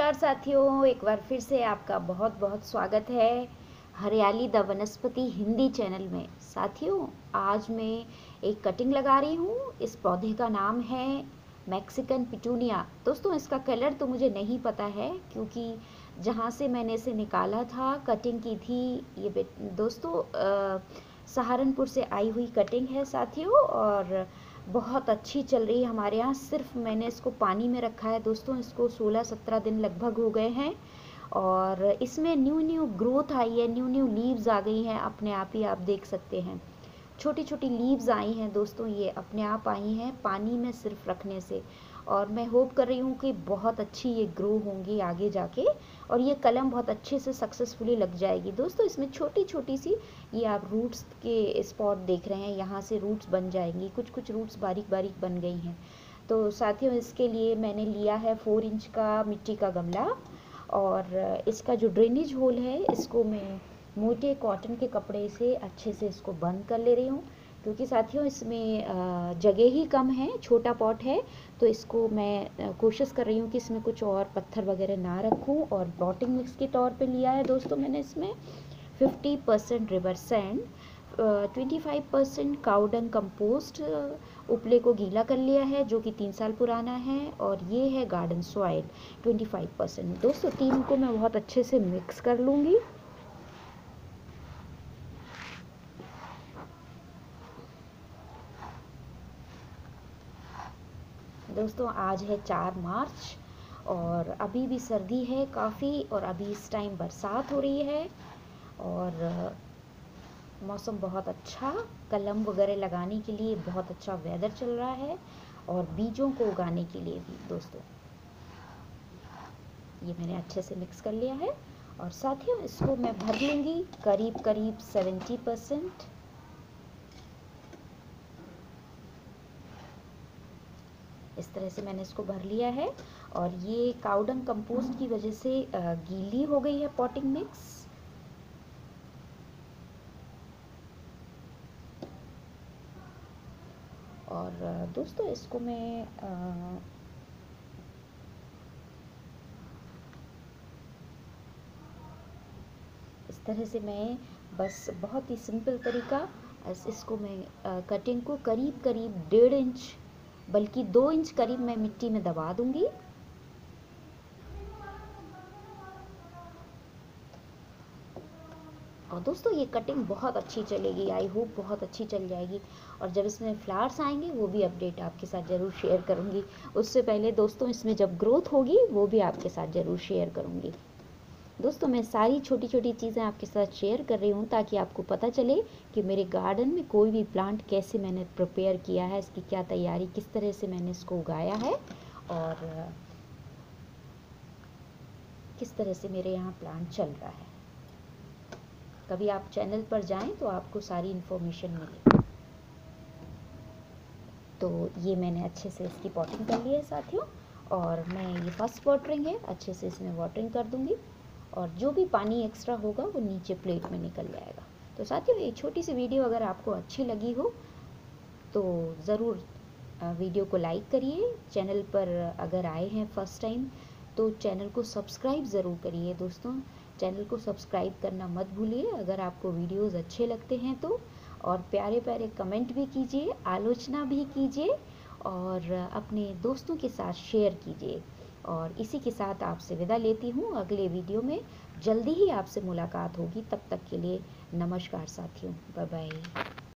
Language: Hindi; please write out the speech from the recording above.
नमस्कार साथियों, एक बार फिर से आपका बहुत बहुत स्वागत है हरियाली द वनस्पति हिंदी चैनल में। साथियों, आज मैं एक कटिंग लगा रही हूँ, इस पौधे का नाम है मैक्सिकन पिटूनिया। दोस्तों, इसका कलर तो मुझे नहीं पता है, क्योंकि जहाँ से मैंने इसे निकाला था, कटिंग की थी, ये दोस्तों सहारनपुर से आई हुई कटिंग है साथियों, और बहुत अच्छी चल रही है हमारे यहाँ। सिर्फ़ मैंने इसको पानी में रखा है दोस्तों। इसको 16-17 दिन लगभग हो गए हैं। और इसमें न्यू न्यू ग्रोथ आई है न्यू न्यू लीव्स आ गई हैं। अपने आप ही आप देख सकते हैं। छोटी छोटी लीव्स आई हैं दोस्तों, ये अपने आप आई हैं पानी में सिर्फ़ रखने से। और मैं होप कर रही हूँ कि बहुत अच्छी ये ग्रो होंगी आगे जाके। और ये कलम बहुत अच्छे से सक्सेसफुली लग जाएगी। दोस्तों, इसमें छोटी छोटी सी ये आप रूट्स के स्पॉट देख रहे हैं। यहाँ से रूट्स बन जाएँगी। कुछ कुछ रूट्स बारीक बारीक बन गई हैं। तो साथियों, इसके लिए मैंने लिया है फोर इंच का मिट्टी का गमला और इसका जो ड्रेनेज होल है, इसको मैं मोटे कॉटन के कपड़े से अच्छे से इसको बंद कर ले रही हूँ। क्योंकि साथियों, इसमें जगह ही कम है, छोटा पॉट है तो इसको मैं कोशिश कर रही हूँ कि इसमें कुछ और पत्थर वगैरह ना रखूँ और पॉटिंग मिक्स के तौर पे लिया है दोस्तों मैंने इसमें। 50 percent river sand twenty five percent cow dung compost उपले को गीला कर लिया है, जो कि तीन साल पुराना है, और ये है गार्डन सॉइल 25 परसेंट। दोस्तों, तीन को मैं बहुत अच्छे से मिक्स कर लूँगी। दोस्तों, आज है चार मार्च और अभी भी सर्दी है काफ़ी और अभी इस टाइम बरसात हो रही है और मौसम बहुत अच्छा कलम वगैरह लगाने के लिए बहुत अच्छा वेदर चल रहा है और बीजों को उगाने के लिए भी, दोस्तों। ये मैंने अच्छे से मिक्स कर लिया है और साथियों, इसको मैं भर लूँगी करीब करीब सेवेंटी परसेंट इस तरह से मैंने इसको भर लिया है और ये काउडंग कंपोस्ट की वजह से गीली हो गई है पॉटिंग मिक्स। और दोस्तों इसको मैं इस तरह से मैं बस बहुत ही सिंपल तरीका इसको मैं कटिंग को करीब करीब डेढ़ इंच बल्कि दो इंच करीब मैं मिट्टी में दबा दूँगी। और दोस्तों, ये कटिंग बहुत अच्छी चलेगी आई होप बहुत अच्छी चल जाएगी। और जब इसमें फ्लावर्स आएँगे, वो भी अपडेट आपके साथ ज़रूर शेयर करूँगी। उससे पहले दोस्तों, इसमें जब ग्रोथ होगी, वो भी आपके साथ ज़रूर शेयर करूँगी। दोस्तों, मैं सारी छोटी छोटी चीज़ें आपके साथ शेयर कर रही हूँ ताकि आपको पता चले कि मेरे गार्डन में कोई भी प्लांट कैसे मैंने प्रिपेयर किया है, इसकी क्या तैयारी, किस तरह से मैंने इसको उगाया है और, किस तरह से मेरे यहाँ प्लांट चल रहा है। कभी आप चैनल पर जाएँ तो आपको सारी इन्फॉर्मेशन मिले तो ये मैंने अच्छे से इसकी पॉटिंग कर ली है साथियों और मैं ये फ़र्स्ट वाटरिंग है, अच्छे से इसमें वाटरिंग कर दूँगी। और जो भी पानी एक्स्ट्रा होगा वो नीचे प्लेट में निकल जाएगा। तो साथियों, ये छोटी सी वीडियो अगर आपको अच्छी लगी हो तो ज़रूर वीडियो को लाइक करिए। चैनल पर अगर आए हैं फ़र्स्ट टाइम तो चैनल को सब्सक्राइब ज़रूर करिए दोस्तों। चैनल को सब्सक्राइब करना मत भूलिए। अगर आपको वीडियोस अच्छे लगते हैं तो और प्यारे प्यारे कमेंट भी कीजिए, आलोचना भी कीजिए, और अपने दोस्तों के साथ शेयर कीजिए। और इसी के साथ आपसे विदा लेती हूँ। अगले वीडियो में जल्दी ही आपसे मुलाकात होगी। तब तक के लिए नमस्कार साथियों। Bye bye